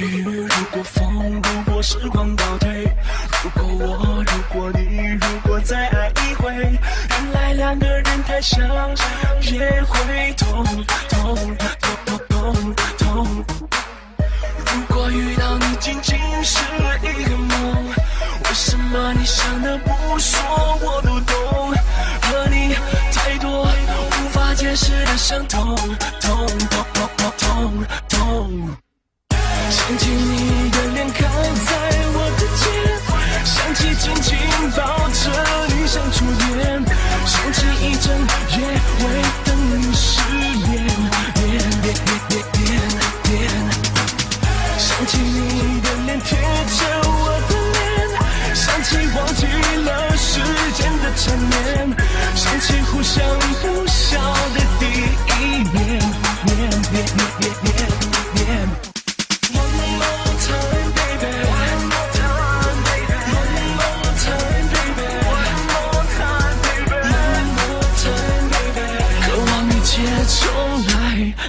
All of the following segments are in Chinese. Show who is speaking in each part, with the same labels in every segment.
Speaker 1: 雨，如果风，如果时光倒退，如果我，如果你，如果再爱一回，原来两个人太像也会痛痛痛痛痛痛。如果遇到你仅仅是一个梦，为什么你想的不说我都懂，和你太多无法解释的伤痛痛痛痛痛痛痛。想起你的脸靠在我的肩，想起紧紧抱着你像触电，想起一整夜为等你失眠，恋恋恋恋恋恋。想起你的脸贴着我的脸，想起忘记了时间的缠绵，想起互相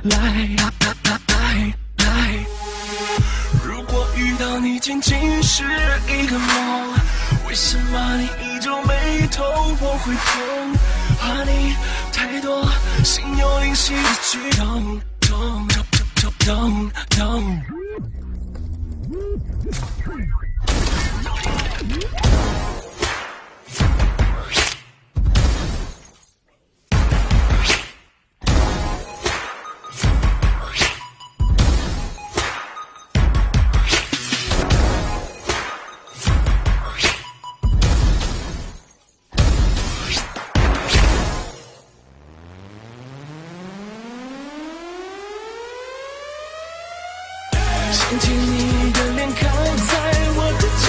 Speaker 1: 来，来来来。如果遇到你仅仅是一个梦，为什么你依旧眉头我会痛？怕你太多心有灵犀的举动，动动动动动想起你的脸靠在我的肩，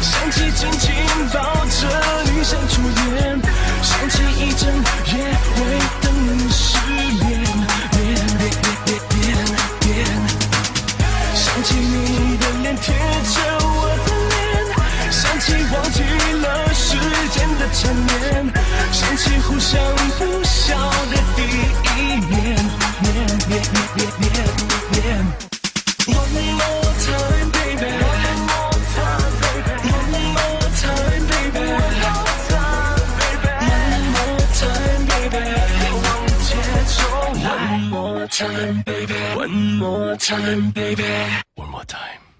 Speaker 1: 想起紧紧抱着你像初恋，想起一整夜为等你失眠，恋恋恋恋恋恋。想起你的脸贴着我的脸，想起忘记了时间的缠绵，想起互相不 time, baby. One more time, baby. One more time.